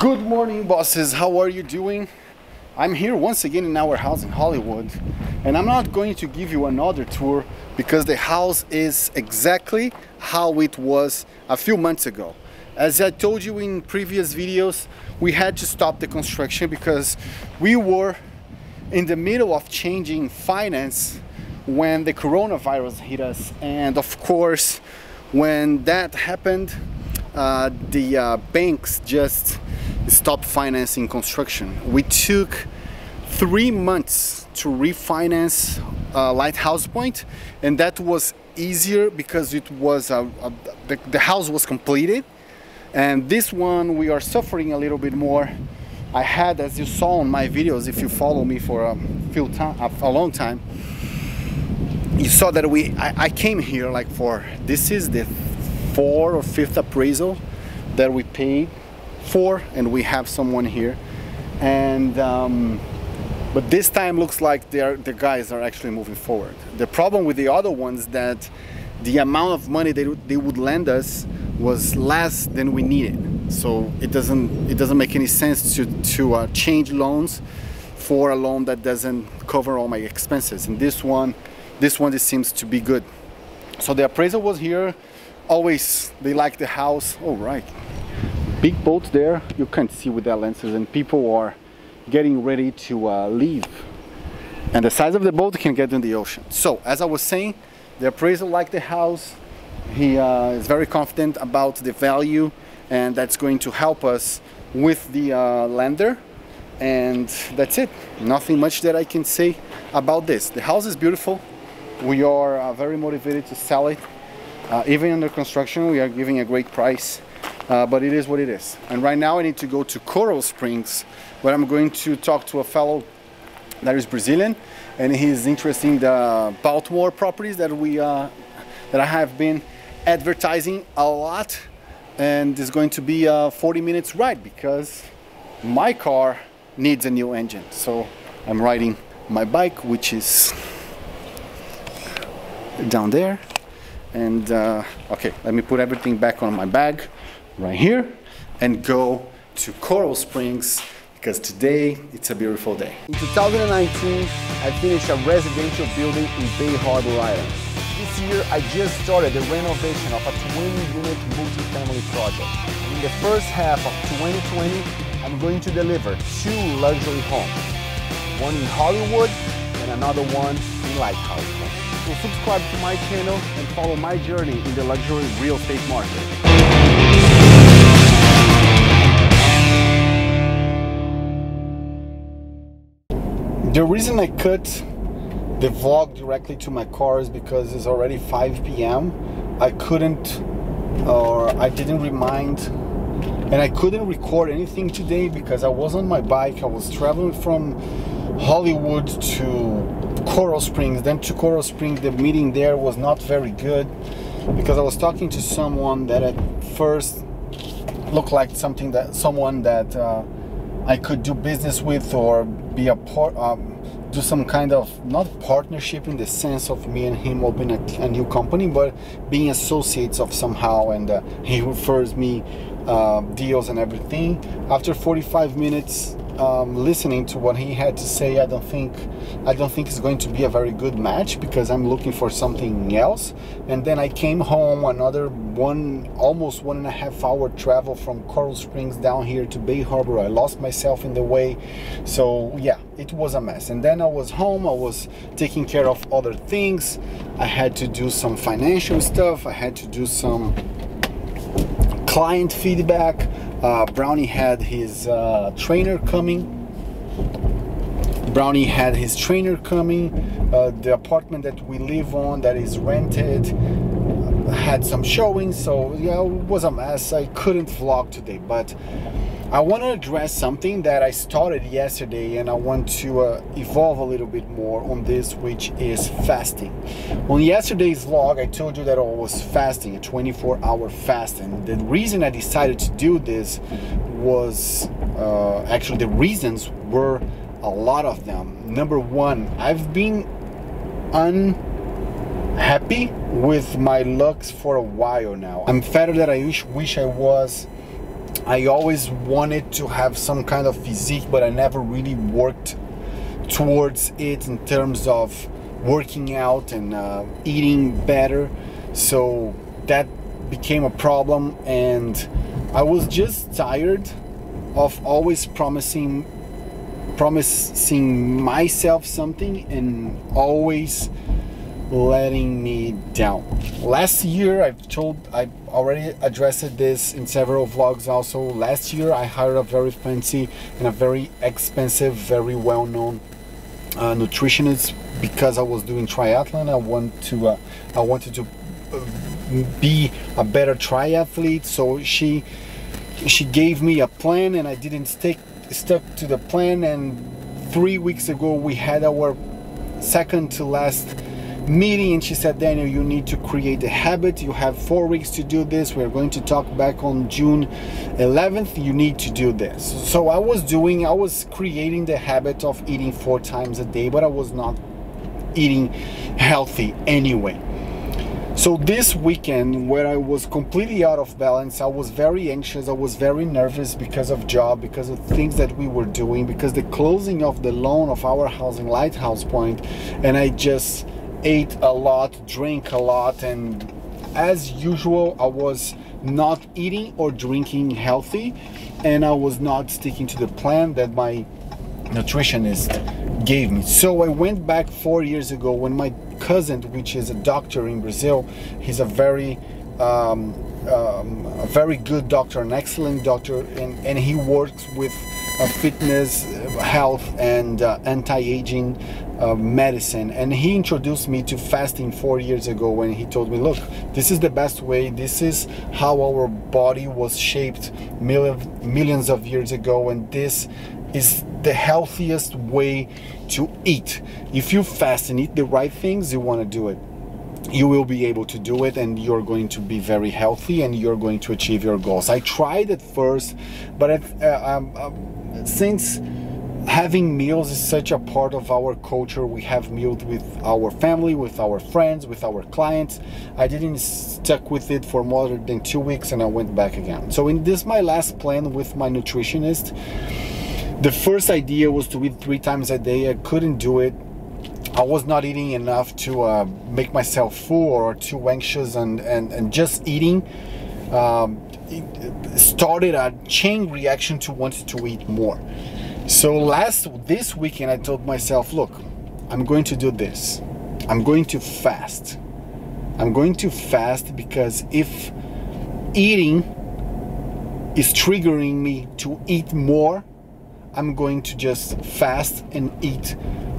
Good morning, bosses. How are you doing? I'm here once again in our house in Hollywood, and I'm not going to give you another tour because the house is exactly how it was a few months ago. As I told you in previous videos, we had to stop the construction because we were in the middle of changing finance when the coronavirus hit us, and of course, when that happened, uh, the uh, banks just stopped financing construction. We took three months to refinance uh, Lighthouse Point, and that was easier because it was a, a, the, the house was completed. And this one we are suffering a little bit more. I had, as you saw on my videos, if you follow me for a few time, a long time, you saw that we I, I came here like for this is the fourth or fifth appraisal that we paid for and we have someone here. And um, but this time looks like they are, the guys are actually moving forward. The problem with the other ones that the amount of money they, they would lend us was less than we needed. So it doesn't it doesn't make any sense to to uh, change loans for a loan that doesn't cover all my expenses. And this one this one it seems to be good. So the appraisal was here. Always they like the house. All oh, right big boats there. You can't see with their lenses and people are getting ready to uh, leave. And the size of the boat can get in the ocean. So as I was saying the appraiser liked the house. He uh, is very confident about the value and that's going to help us with the uh, lender. And that's it. Nothing much that I can say about this. The house is beautiful. We are uh, very motivated to sell it. Uh, even under construction we are giving a great price uh, but it is what it is. And right now I need to go to Coral Springs, where I'm going to talk to a fellow that is Brazilian, and he's interested in the Baltimore properties that we uh, that I have been advertising a lot, and it's going to be a 40 minutes ride because my car needs a new engine. So I'm riding my bike, which is down there. And uh, okay, let me put everything back on my bag right here and go to Coral Springs because today it's a beautiful day. In 2019, I finished a residential building in Bay Harbor Island. This year, I just started the renovation of a 20-unit multifamily project. In the first half of 2020, I'm going to deliver two luxury homes, one in Hollywood and another one in Lighthouse. So subscribe to my channel and follow my journey in the luxury real estate market. The reason I cut the vlog directly to my car is because it's already 5 p.m. I couldn't or I didn't remind and I couldn't record anything today because I was on my bike. I was traveling from Hollywood to Coral Springs. Then to Coral Springs, the meeting there was not very good because I was talking to someone that at first looked like something that someone that uh, I could do business with or be a part, um, do some kind of not partnership in the sense of me and him open a, a new company, but being associates of somehow. And uh, he refers me uh, deals and everything. After 45 minutes, um, listening to what he had to say, I don't think I don't think it's going to be a very good match because I'm looking for something else. And then I came home, another one almost one and a half hour travel from Coral Springs down here to Bay Harbor. I lost myself in the way, so yeah, it was a mess. And then I was home. I was taking care of other things. I had to do some financial stuff. I had to do some client feedback uh, Brownie had his uh, trainer coming. Brownie had his trainer coming. Uh, the apartment that we live on, that is rented, had some showings. So yeah, it was a mess. I couldn't vlog today, but I want to address something that I started yesterday and I want to uh, evolve a little bit more on this, which is fasting. On yesterday's vlog, I told you that I was fasting, a 24 hour fast. And the reason I decided to do this was uh, actually the reasons were a lot of them. Number one, I've been unhappy with my looks for a while now. I'm fatter than I wish, wish I was I always wanted to have some kind of physique, but I never really worked towards it in terms of working out and uh, eating better. So that became a problem, and I was just tired of always promising promising myself something and always letting me down. Last year, I've told, I've already addressed this in several vlogs also. Last year, I hired a very fancy and a very expensive, very well known uh, nutritionist because I was doing triathlon. I want to, uh, I wanted to uh, be a better triathlete. So she, she gave me a plan, and I didn't stick stuck to the plan. And three weeks ago, we had our second to last meeting and she said daniel you need to create a habit. You have four weeks to do this. We're going to talk back on june 11th you need to do this. So i was doing i was creating the habit of eating four times a day but i was not eating healthy anyway. So this weekend where i was completely out of balance i was very anxious. I was very nervous because of job because of things that we were doing because the closing of the loan of our housing lighthouse point and i just ate a lot, drank a lot, and as usual, I was not eating or drinking healthy, and I was not sticking to the plan that my nutritionist gave me. So I went back four years ago when my cousin, which is a doctor in Brazil, he's a very um, um, a very good doctor, an excellent doctor, and, and he works with fitness, health, and uh, anti-aging uh, medicine. And he introduced me to fasting four years ago when he told me, look, this is the best way. This is how our body was shaped millions of years ago, and this is the healthiest way to eat. If you fast and eat the right things, you want to do it you will be able to do it and you're going to be very healthy and you're going to achieve your goals. I tried at first, but uh, um, um, since having meals is such a part of our culture, we have meals with our family, with our friends, with our clients. I didn't stuck with it for more than two weeks and I went back again. So in this my last plan with my nutritionist, the first idea was to eat three times a day. I couldn't do it I was not eating enough to uh, make myself full or too anxious, and, and, and just eating um, started a chain reaction to wanting to eat more. So last this weekend, I told myself, look, I'm going to do this. I'm going to fast. I'm going to fast because if eating is triggering me to eat more, I'm going to just fast and eat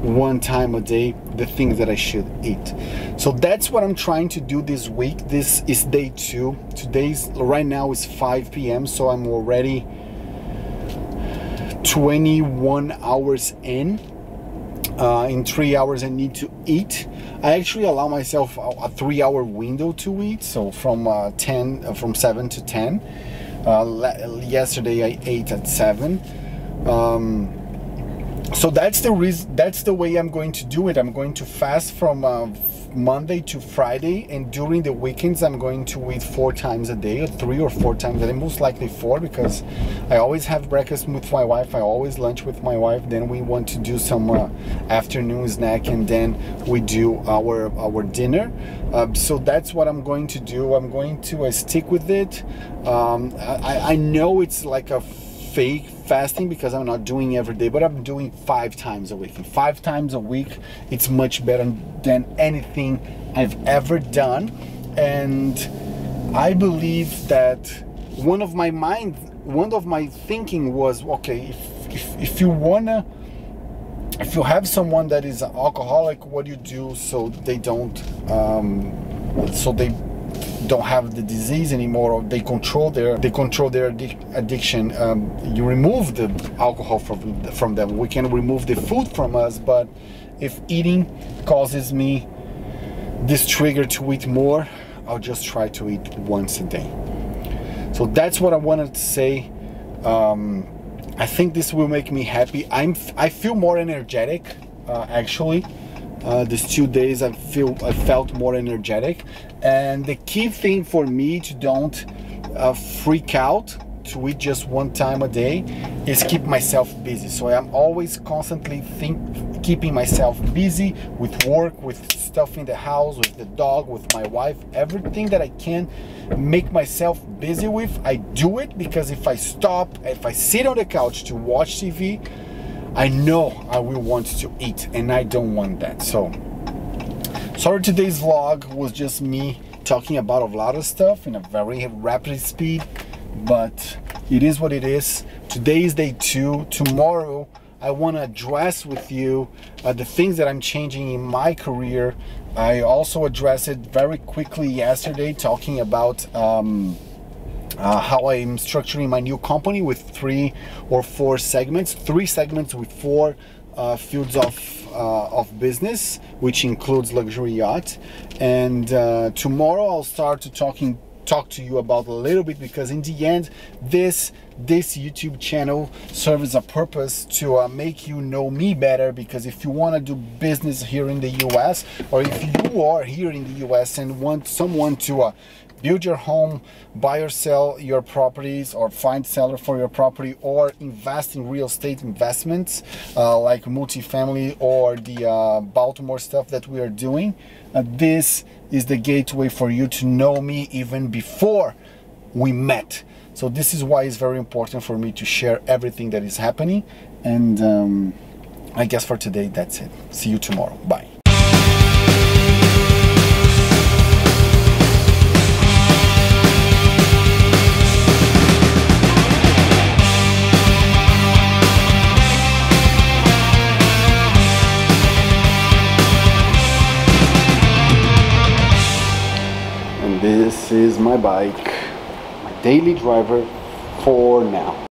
one time a day the things that I should eat. So that's what I'm trying to do this week. This is day two. Today's right now is 5 p.m. So I'm already 21 hours in. Uh, in three hours, I need to eat. I actually allow myself a, three-hour window to eat. So from uh, 10, uh, from 7 to 10. Uh, yesterday I ate at 7. Um, so that's the reason that's the way i'm going to do it. I'm going to fast from uh, monday to friday and during the weekends i'm going to eat four times a day or three or four times a day most likely four because i always have breakfast with my wife. I always lunch with my wife. Then we want to do some uh, afternoon snack and then we do our our dinner. Uh, so that's what i'm going to do. I'm going to uh, stick with it. Um, I, I know it's like a fake fasting because I'm not doing every day, but I'm doing five times a week. And five times a week, it's much better than anything I've ever done. And I believe that one of my mind, one of my thinking was, okay, if, if, if you wanna, if you have someone that is alcoholic, what do you do so they don't, um, so they don't have the disease anymore or they control their they control their addic addiction um, you remove the alcohol from, from them. We can remove the food from us but if eating causes me this trigger to eat more I'll just try to eat once a day. So that's what I wanted to say. Um, I think this will make me happy. I'm I feel more energetic uh, actually uh, these two days I feel I felt more energetic and the key thing for me to don't uh, freak out to eat just one time a day is keep myself busy. So I'm always constantly think keeping myself busy with work, with stuff in the house, with the dog, with my wife, everything that I can make myself busy with, I do it because if I stop, if I sit on the couch to watch TV, I know I will want to eat and I don't want that. So sorry today's vlog was just me talking about a lot of stuff in a very rapid speed, but it is what it is. Today is day two. Tomorrow I want to address with you uh, the things that I'm changing in my career. I also addressed it very quickly yesterday talking about um, uh, how I'm structuring my new company with three or four segments, three segments with four uh, fields of uh, of business, which includes luxury yacht. And uh, tomorrow I'll start to talking talk to you about a little bit because in the end, this this YouTube channel serves a purpose to uh, make you know me better because if you want to do business here in the US or if you are here in the US and want someone to uh, build your home, buy or sell your properties, or find seller for your property, or invest in real estate investments uh, like multifamily or the uh, Baltimore stuff that we are doing. Uh, this is the gateway for you to know me even before we met. So this is why it's very important for me to share everything that is happening. And um, I guess for today, that's it. See you tomorrow. Bye. My bike, my daily driver for now.